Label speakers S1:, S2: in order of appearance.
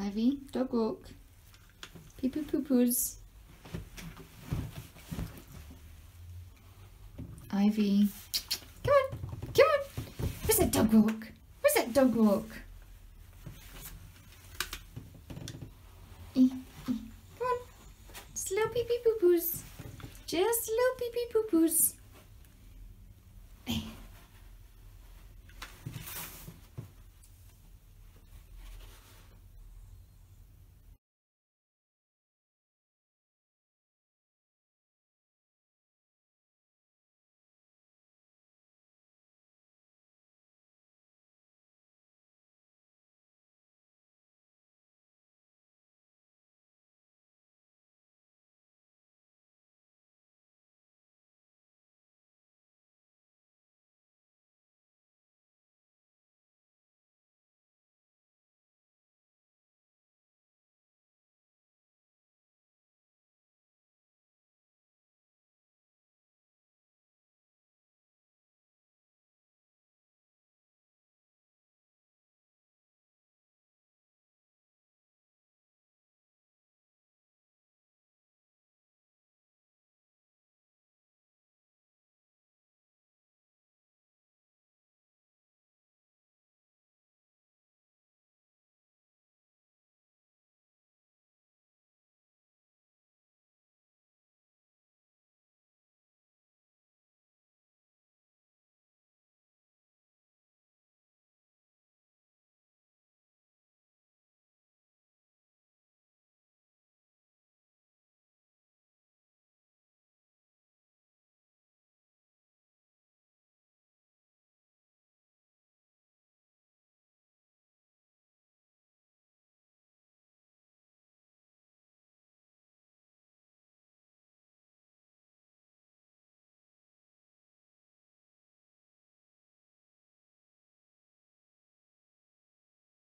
S1: Ivy, dog walk. Pee poo poo poos. Ivy. Come on, come on. Where's that dog walk? Where's that dog walk? Eh, eh. Come on. Just little pee pee poo poos. Just little pee pee poo poos.